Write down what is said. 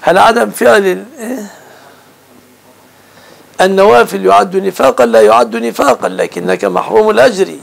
هل عدم فعل إيه؟ النوافل يعد نفاقا لا يعد نفاقا لكنك محروم الأجر.